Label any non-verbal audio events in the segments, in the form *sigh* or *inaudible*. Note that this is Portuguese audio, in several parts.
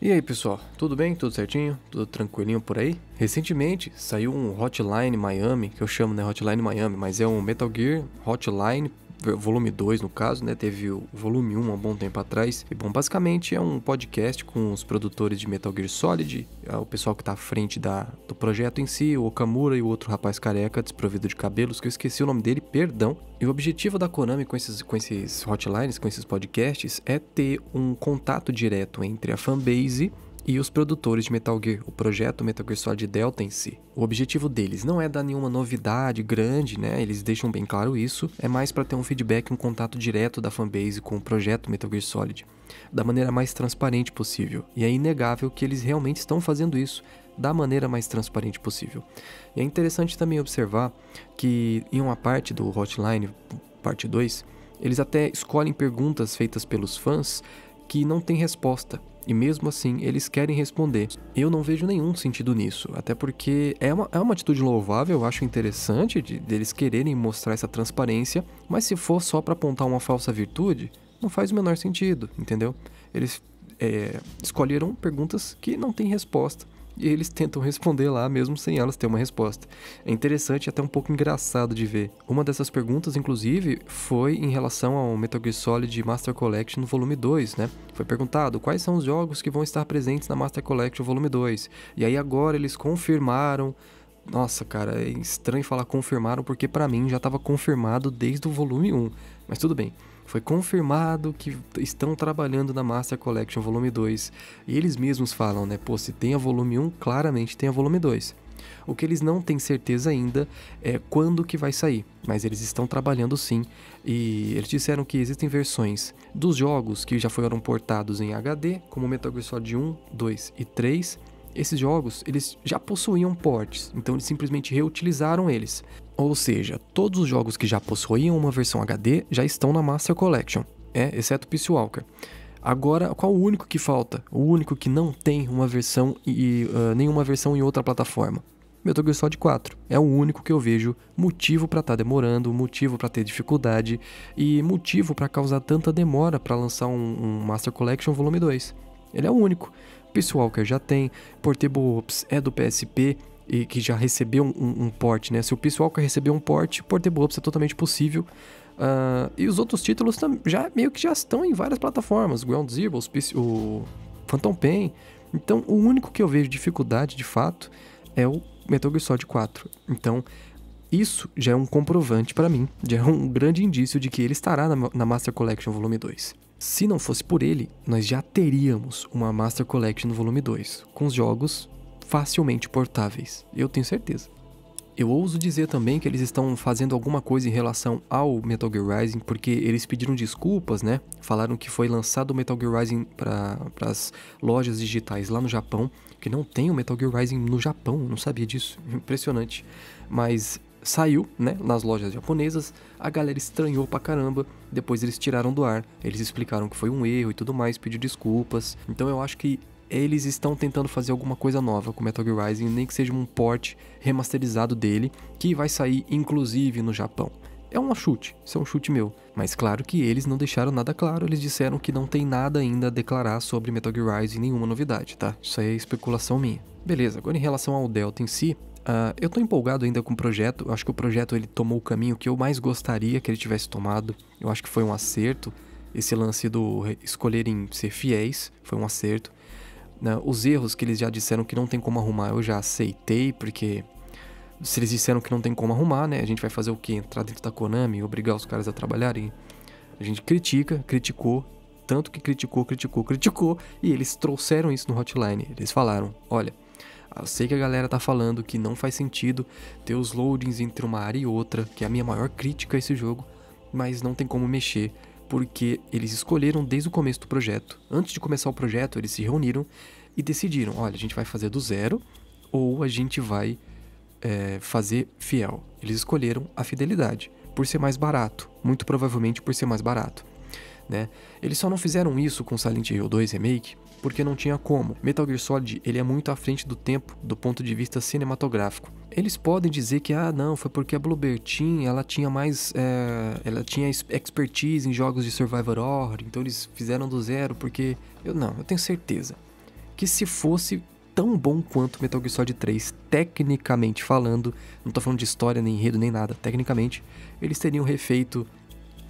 E aí pessoal, tudo bem? Tudo certinho? Tudo tranquilinho por aí? Recentemente saiu um Hotline Miami, que eu chamo né Hotline Miami, mas é um Metal Gear Hotline volume 2 no caso, né? Teve o volume 1 há um bom tempo atrás. E bom, basicamente é um podcast com os produtores de Metal Gear Solid, é o pessoal que tá à frente da, do projeto em si, o Okamura e o outro rapaz careca desprovido de cabelos, que eu esqueci o nome dele, perdão. E o objetivo da Konami com esses, com esses hotlines, com esses podcasts, é ter um contato direto entre a fanbase e os produtores de Metal Gear, o projeto Metal Gear Solid Delta em si. O objetivo deles não é dar nenhuma novidade grande, né? Eles deixam bem claro isso, é mais para ter um feedback, um contato direto da fanbase com o projeto Metal Gear Solid, da maneira mais transparente possível. E é inegável que eles realmente estão fazendo isso da maneira mais transparente possível. E é interessante também observar que em uma parte do Hotline, parte 2, eles até escolhem perguntas feitas pelos fãs que não têm resposta. E mesmo assim, eles querem responder. Eu não vejo nenhum sentido nisso, até porque é uma, é uma atitude louvável, eu acho interessante de, deles quererem mostrar essa transparência, mas se for só para apontar uma falsa virtude, não faz o menor sentido, entendeu? Eles é, escolheram perguntas que não têm resposta e eles tentam responder lá mesmo sem elas ter uma resposta. É interessante e até um pouco engraçado de ver. Uma dessas perguntas, inclusive, foi em relação ao Metal Gear Solid Master Collection Volume 2, né? Foi perguntado quais são os jogos que vão estar presentes na Master Collection Volume 2. E aí agora eles confirmaram nossa, cara, é estranho falar confirmaram porque para mim já estava confirmado desde o volume 1. Mas tudo bem. Foi confirmado que estão trabalhando na Master Collection Volume 2. E eles mesmos falam, né? Pô, se tem a volume 1, claramente tem a volume 2. O que eles não têm certeza ainda é quando que vai sair, mas eles estão trabalhando sim. E eles disseram que existem versões dos jogos que já foram portados em HD, como Metal Gear Solid 1, 2 e 3. Esses jogos, eles já possuíam ports, então eles simplesmente reutilizaram eles. Ou seja, todos os jogos que já possuíam uma versão HD já estão na Master Collection, é, exceto Peace Walker. Agora, qual o único que falta? O único que não tem uma versão e uh, nenhuma versão em outra plataforma? Metal Gear Solid 4. É o único que eu vejo motivo para estar tá demorando, motivo para ter dificuldade e motivo para causar tanta demora para lançar um, um, Master Collection Volume 2. Ele é o único. Peace Walker já tem, Portable Ops é do PSP, e que já recebeu um, um, um port, né? Se o Peace Walker recebeu um port, Portable Ops é totalmente possível. Uh, e os outros títulos já meio que já estão em várias plataformas, Ground Zero, o Phantom Pain. Então, o único que eu vejo dificuldade, de fato, é o Metal Gear Solid 4. Então, isso já é um comprovante para mim, já é um grande indício de que ele estará na, na Master Collection Volume 2. Se não fosse por ele, nós já teríamos uma Master Collection Volume 2, com os jogos facilmente portáveis. Eu tenho certeza. Eu ouso dizer também que eles estão fazendo alguma coisa em relação ao Metal Gear Rising, porque eles pediram desculpas, né? Falaram que foi lançado o Metal Gear Rising para as lojas digitais lá no Japão, que não tem o Metal Gear Rising no Japão, não sabia disso, *laughs* impressionante. Mas saiu, né, nas lojas japonesas, a galera estranhou pra caramba, depois eles tiraram do ar, eles explicaram que foi um erro e tudo mais, pediu desculpas. Então eu acho que eles estão tentando fazer alguma coisa nova com Metal Gear Rising, nem que seja um port remasterizado dele, que vai sair inclusive no Japão. É um chute, isso é um chute meu. Mas claro que eles não deixaram nada claro, eles disseram que não tem nada ainda a declarar sobre Metal Gear Rising, nenhuma novidade, tá? Isso aí é especulação minha. Beleza, agora em relação ao Delta em si, uh, eu tô empolgado ainda com o projeto, eu acho que o projeto ele tomou o caminho que eu mais gostaria que ele tivesse tomado, eu acho que foi um acerto, esse lance do escolherem ser fiéis, foi um acerto. Né? Os erros que eles já disseram que não tem como arrumar, eu já aceitei, porque se eles disseram que não tem como arrumar, né? A gente vai fazer o quê? Entrar dentro da Konami e obrigar os caras a trabalharem? A gente critica, criticou, tanto que criticou, criticou, criticou, e eles trouxeram isso no hotline. Eles falaram: olha, eu sei que a galera tá falando que não faz sentido ter os loadings entre uma área e outra, que é a minha maior crítica a esse jogo, mas não tem como mexer porque eles escolheram desde o começo do projeto. Antes de começar o projeto, eles se reuniram e decidiram: olha, a gente vai fazer do zero ou a gente vai é, fazer fiel. Eles escolheram a fidelidade por ser mais barato, muito provavelmente por ser mais barato. Né? Eles só não fizeram isso com Silent Hill 2 Remake porque não tinha como. Metal Gear Solid ele é muito à frente do tempo do ponto de vista cinematográfico. Eles podem dizer que ah não foi porque a Bluebird ela tinha mais é, ela tinha expertise em jogos de survival horror, então eles fizeram do zero porque eu não, eu tenho certeza que se fosse tão bom quanto Metal Gear Solid 3, tecnicamente falando, não tô falando de história, nem enredo, nem nada, tecnicamente, eles teriam refeito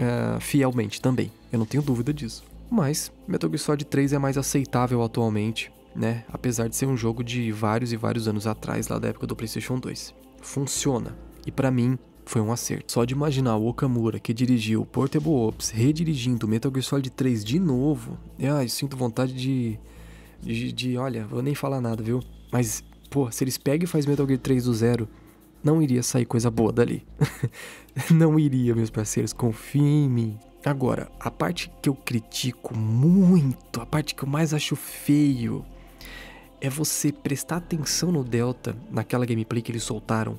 uh, fielmente também, eu não tenho dúvida disso. Mas Metal Gear Solid 3 é mais aceitável atualmente, né? Apesar de ser um jogo de vários e vários anos atrás, lá da época do PlayStation 2. Funciona. E para mim, foi um acerto. Só de imaginar o Okamura, que dirigiu Portable Ops, redirigindo Metal Gear Solid 3 de novo, ai, sinto vontade de de, de, olha, vou nem falar nada, viu? Mas, pô, se eles pegam e faz Metal Gear 3 do zero, não iria sair coisa boa dali. *laughs* não iria, meus parceiros, confiem em mim. Agora, a parte que eu critico muito, a parte que eu mais acho feio, é você prestar atenção no Delta, naquela gameplay que eles soltaram,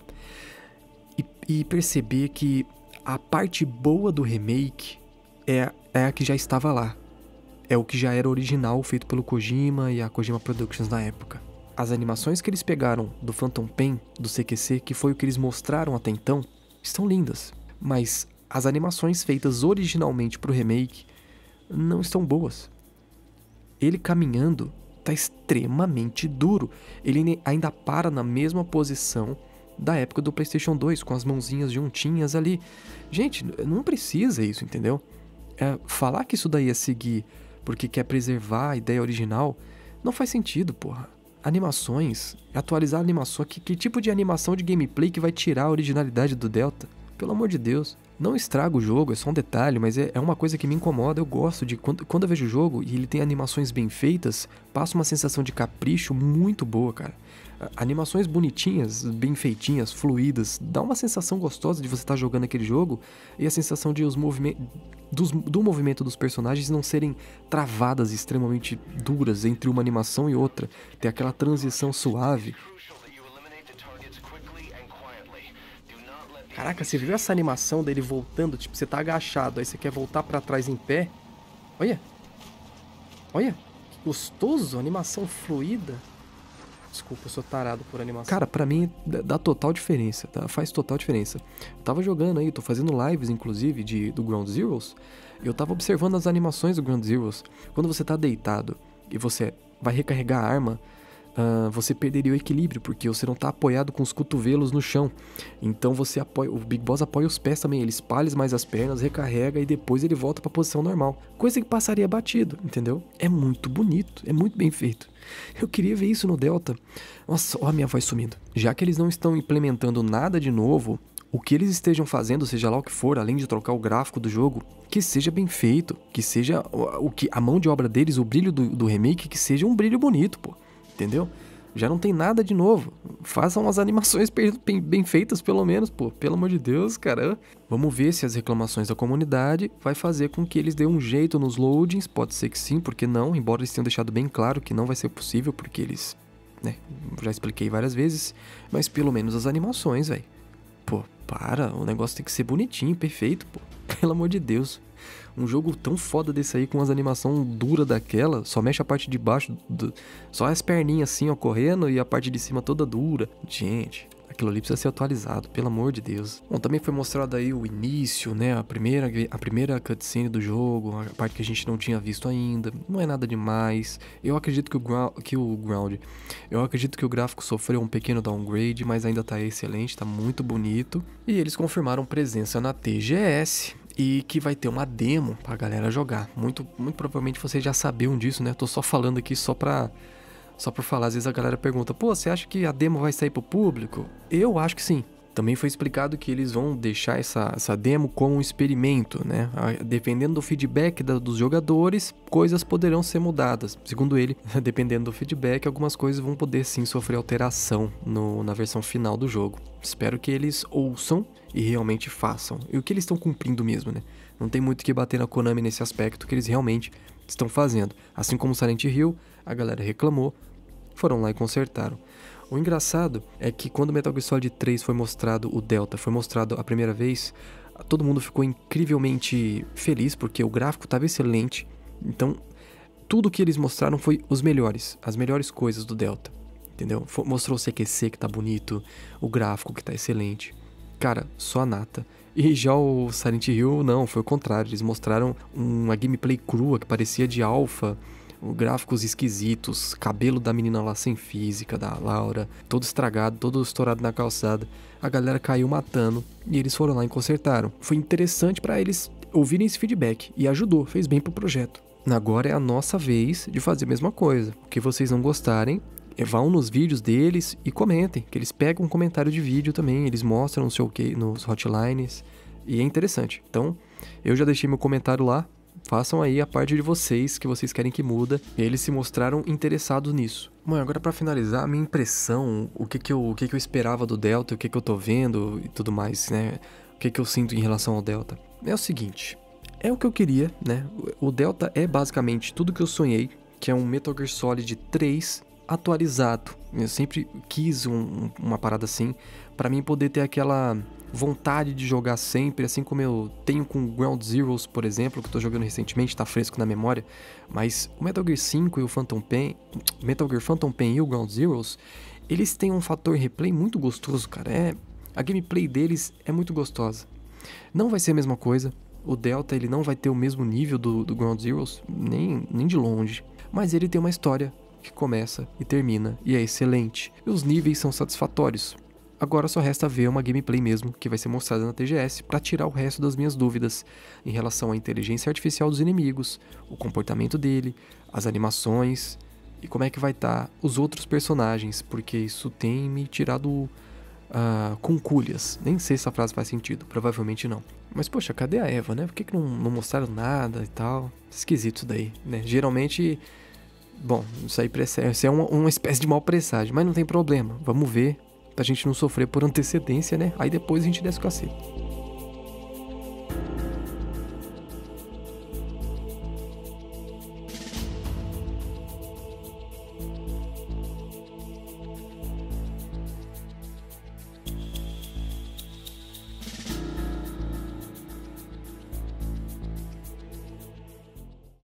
e, e perceber que a parte boa do remake é, é a que já estava lá é o que já era original feito pelo Kojima e a Kojima Productions na época. As animações que eles pegaram do Phantom Pain, do CQC, que foi o que eles mostraram até então, estão lindas, mas as animações feitas originalmente para o remake não estão boas. Ele caminhando está extremamente duro. Ele ainda para na mesma posição da época do PlayStation 2, com as mãozinhas juntinhas ali. Gente, não precisa isso, entendeu? É, falar que isso daí é seguir porque quer preservar a ideia original, não faz sentido, porra. Animações, atualizar a animação, que, que tipo de animação de gameplay que vai tirar a originalidade do Delta? Pelo amor de Deus. Não estraga o jogo, é só um detalhe, mas é, é uma coisa que me incomoda. Eu gosto de. Quando, quando eu vejo o jogo e ele tem animações bem feitas, passa uma sensação de capricho muito boa, cara. Animações bonitinhas, bem feitinhas, fluídas, dá uma sensação gostosa de você estar tá jogando aquele jogo e a sensação de os movimentos do movimento dos personagens não serem travadas extremamente duras entre uma animação e outra. Ter aquela transição suave. Caraca, você viu essa animação dele voltando? Tipo, você tá agachado, aí você quer voltar para trás em pé. Olha. Olha. Que gostoso, animação fluida. Desculpa, eu sou tarado por animação. Cara, para mim dá total diferença, tá? Faz total diferença. Eu tava jogando aí, tô fazendo lives, inclusive, de, do Ground Zeroes. Eu tava observando as animações do Ground Zeroes. Quando você tá deitado e você vai recarregar a arma, uh, você perderia o equilíbrio, porque você não tá apoiado com os cotovelos no chão. Então você apoia. O Big Boss apoia os pés também. Ele espalha mais as pernas, recarrega e depois ele volta pra posição normal. Coisa que passaria batido, entendeu? É muito bonito, é muito bem feito. Eu queria ver isso no Delta. Nossa, ó a minha voz sumindo. Já que eles não estão implementando nada de novo, o que eles estejam fazendo, seja lá o que for, além de trocar o gráfico do jogo, que seja bem feito, que seja o que a mão de obra deles, o brilho do, do remake, que seja um brilho bonito, pô. Entendeu? Já não tem nada de novo. Façam as animações *laughs* bem, feitas, pelo menos, pô. Pelo amor de Deus, cara. Vamos ver se as reclamações da comunidade vai fazer com que eles dêem um jeito nos loadings. Pode ser que sim, porque não. Embora eles tenham deixado bem claro que não vai ser possível, porque eles. Né, já expliquei várias vezes. Mas pelo menos as animações, velho. Para. O negócio tem que ser bonitinho, perfeito, pô. *laughs* Pelo amor de Deus. Um jogo tão foda desse aí, com as animação dura daquela, só mexe a parte de baixo, do, só as perninhas assim, ó, correndo, e a parte de cima toda dura. Gente, aquilo ali precisa ser atualizado, pelo amor de Deus. Bom, também foi mostrado aí o início, né, a primeira, a primeira cutscene do jogo, a parte que a gente não tinha visto ainda. Não é nada demais. Eu acredito que o, que o ground, eu acredito que o gráfico sofreu um pequeno downgrade, mas ainda tá excelente, tá muito bonito. E eles confirmaram presença na TGS, e que vai ter uma demo pra galera jogar. Muito, muito provavelmente vocês já sabiam disso, né? Tô só falando aqui só pra, só pra falar. Às vezes a galera pergunta, pô, você acha que a demo vai sair pro público? Eu acho que sim. Também foi explicado que eles vão deixar essa, essa demo como um experimento, né? Dependendo do feedback da, dos jogadores, coisas poderão ser mudadas. Segundo ele, *laughs* dependendo do feedback, algumas coisas vão poder sim sofrer alteração no, na versão final do jogo. Espero que eles ouçam e realmente façam. E o que eles estão cumprindo mesmo, né? Não tem muito que bater na Konami nesse aspecto que eles realmente estão fazendo. Assim como Silent Hill, a galera reclamou, foram lá e consertaram. O engraçado é que quando Metal Gear Solid 3 foi mostrado, o Delta foi mostrado a primeira vez, todo mundo ficou incrivelmente feliz porque o gráfico estava excelente. Então, tudo que eles mostraram foi os melhores, as melhores coisas do Delta. Entendeu? Mostrou o CQC que tá bonito, o gráfico que tá excelente. Cara, só a nata. E já o Silent Hill, não, foi o contrário. Eles mostraram uma gameplay crua que parecia de alpha. Gráficos esquisitos, cabelo da menina lá sem física, da Laura, todo estragado, todo estourado na calçada. A galera caiu matando e eles foram lá e consertaram. Foi interessante para eles ouvirem esse feedback e ajudou, fez bem pro projeto. Agora é a nossa vez de fazer a mesma coisa. O que vocês não gostarem, é, vão nos vídeos deles e comentem, que eles pegam um comentário de vídeo também, eles mostram no seu nos hotlines e é interessante. Então, eu já deixei meu comentário lá. Façam aí a parte de vocês que vocês querem que muda. Eles se mostraram interessados nisso. Bom, agora para finalizar, a minha impressão, o que que eu, o que que eu esperava do Delta, o que que eu tô vendo e tudo mais, né? O que que eu sinto em relação ao Delta. É o seguinte, é o que eu queria, né? O Delta é basicamente tudo que eu sonhei, que é um Metal Gear Solid 3 atualizado. Eu sempre quis um, uma parada assim, para mim poder ter aquela vontade de jogar sempre, assim como eu tenho com Ground Zeroes, por exemplo, que eu tô jogando recentemente, tá fresco na memória, mas o Metal Gear 5 e o Phantom Pain, Metal Gear Phantom Pain e o Ground Zeroes, eles têm um fator replay muito gostoso, cara. É, a gameplay deles é muito gostosa. Não vai ser a mesma coisa. O Delta ele não vai ter o mesmo nível do, do Ground Zeroes, nem, nem de longe. Mas ele tem uma história que começa e termina e é excelente. E os níveis são satisfatórios. Agora só resta ver uma gameplay mesmo que vai ser mostrada na TGS para tirar o resto das minhas dúvidas em relação à inteligência artificial dos inimigos, o comportamento dele, as animações e como é que vai estar tá os outros personagens, porque isso tem me tirado uh, com culhas. Nem sei se essa frase faz sentido, provavelmente não. Mas poxa, cadê a Eva, né? Por que, que não, não mostraram nada e tal? Esquisito isso daí, né? Geralmente Bom, isso aí isso é uma, uma espécie de mal presságio, mas não tem problema. Vamos ver pra gente não sofrer por antecedência, né? Aí depois a gente desce o cacete.